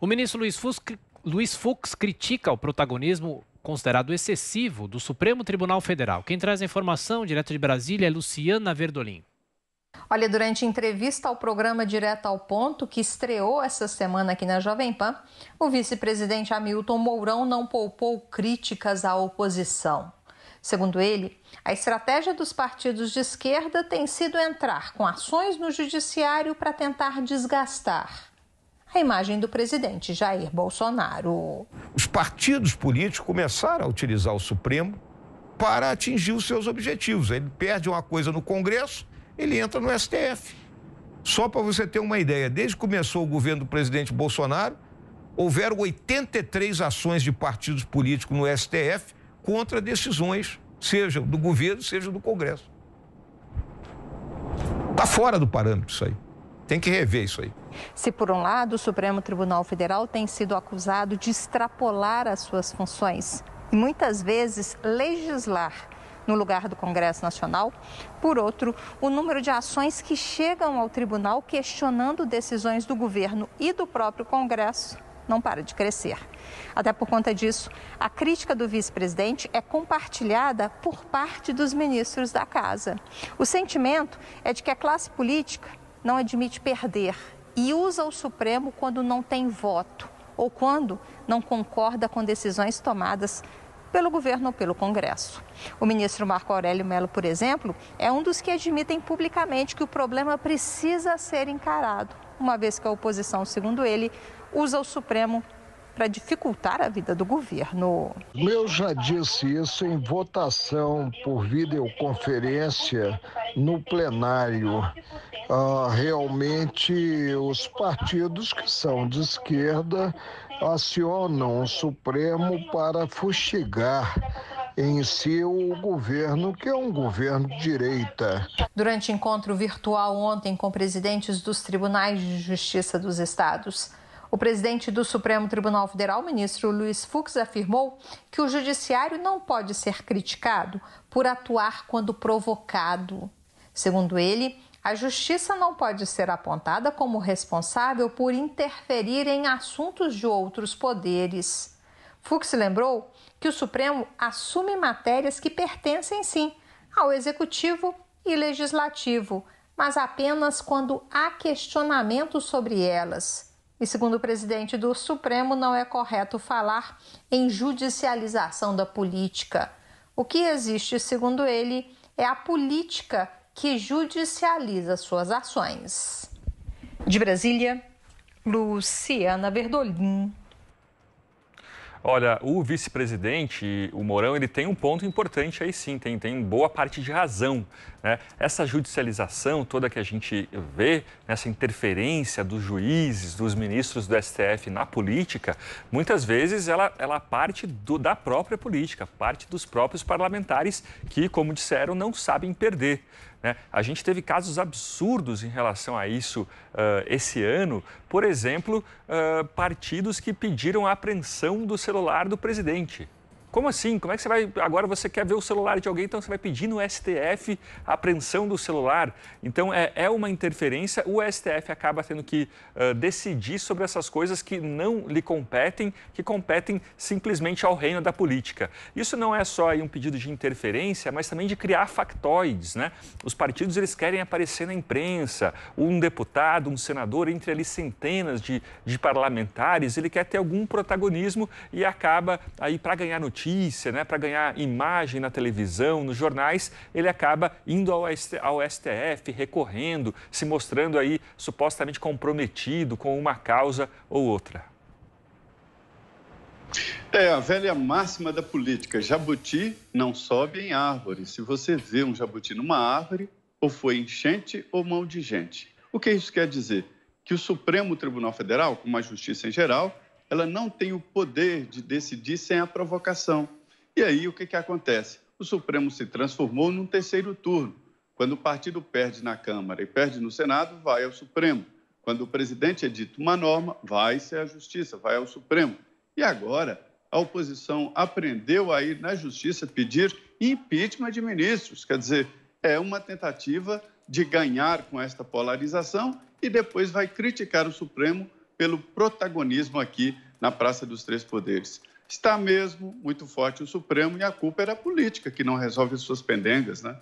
O ministro Luiz Fux, Luiz Fux critica o protagonismo considerado excessivo do Supremo Tribunal Federal. Quem traz a informação direto de Brasília é Luciana Verdolim. Olha, durante entrevista ao programa Direto ao Ponto, que estreou essa semana aqui na Jovem Pan, o vice-presidente Hamilton Mourão não poupou críticas à oposição. Segundo ele, a estratégia dos partidos de esquerda tem sido entrar com ações no judiciário para tentar desgastar a imagem do presidente Jair Bolsonaro. Os partidos políticos começaram a utilizar o Supremo para atingir os seus objetivos. Ele perde uma coisa no Congresso, ele entra no STF. Só para você ter uma ideia, desde que começou o governo do presidente Bolsonaro, houveram 83 ações de partidos políticos no STF contra decisões, seja do governo, seja do Congresso. Está fora do parâmetro isso aí. Tem que rever isso aí. Se, por um lado, o Supremo Tribunal Federal tem sido acusado de extrapolar as suas funções e muitas vezes legislar no lugar do Congresso Nacional. Por outro, o número de ações que chegam ao tribunal questionando decisões do governo e do próprio Congresso não para de crescer. Até por conta disso, a crítica do vice-presidente é compartilhada por parte dos ministros da casa. O sentimento é de que a classe política não admite perder e usa o Supremo quando não tem voto ou quando não concorda com decisões tomadas pelo governo ou pelo Congresso. O ministro Marco Aurélio Mello, por exemplo, é um dos que admitem publicamente que o problema precisa ser encarado, uma vez que a oposição, segundo ele, usa o Supremo para dificultar a vida do governo. Eu já disse isso em votação por videoconferência no plenário. Ah, realmente, os partidos que são de esquerda acionam o Supremo para fustigar em si o governo, que é um governo de direita. Durante encontro virtual ontem com presidentes dos tribunais de justiça dos estados, o presidente do Supremo Tribunal Federal, ministro Luiz Fux, afirmou que o judiciário não pode ser criticado por atuar quando provocado. Segundo ele, a justiça não pode ser apontada como responsável por interferir em assuntos de outros poderes. Fux lembrou que o Supremo assume matérias que pertencem sim ao executivo e legislativo, mas apenas quando há questionamento sobre elas. E segundo o presidente do Supremo, não é correto falar em judicialização da política. O que existe, segundo ele, é a política que judicializa suas ações. De Brasília, Luciana Verdolim. Olha, o vice-presidente, o Mourão, ele tem um ponto importante aí sim, tem, tem boa parte de razão. Né? Essa judicialização toda que a gente vê, nessa interferência dos juízes, dos ministros do STF na política, muitas vezes ela, ela parte do, da própria política, parte dos próprios parlamentares que, como disseram, não sabem perder. Né? A gente teve casos absurdos em relação a isso uh, esse ano. Por exemplo, uh, partidos que pediram a apreensão do celular do presidente. Como assim? Como é que você vai. Agora você quer ver o celular de alguém, então você vai pedir no STF a apreensão do celular. Então é, é uma interferência. O STF acaba tendo que uh, decidir sobre essas coisas que não lhe competem, que competem simplesmente ao reino da política. Isso não é só um pedido de interferência, mas também de criar factoides. Né? Os partidos eles querem aparecer na imprensa. Um deputado, um senador, entre ali centenas de, de parlamentares, ele quer ter algum protagonismo e acaba aí para ganhar notícias notícia, né, para ganhar imagem na televisão, nos jornais, ele acaba indo ao, STF, recorrendo, se mostrando aí supostamente comprometido com uma causa ou outra. É a velha máxima da política: jabuti não sobe em árvore. Se você vê um jabuti numa árvore, ou foi enchente ou mão de gente. O que isso quer dizer? Que o Supremo Tribunal Federal, como a Justiça em geral, ela não tem o poder de decidir sem a provocação. E aí o que, que acontece? O Supremo se transformou num terceiro turno. Quando o partido perde na Câmara e perde no Senado, vai ao Supremo. Quando o presidente edita uma norma, vai ser a Justiça, vai ao Supremo. E agora, a oposição aprendeu a ir na Justiça pedir impeachment de ministros. Quer dizer, é uma tentativa de ganhar com esta polarização e depois vai criticar o Supremo pelo protagonismo aqui na Praça dos Três Poderes. Está mesmo muito forte o Supremo e a culpa era a política, que não resolve suas pendengas, né?